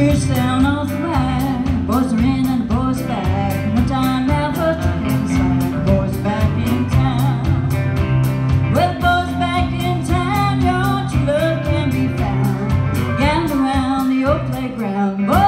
church down off the rack. Boys are in and boys are back. No time now for inside. Boys back in town. Well, boys back in town, your true love can be found. Gathered around the old playground. Boys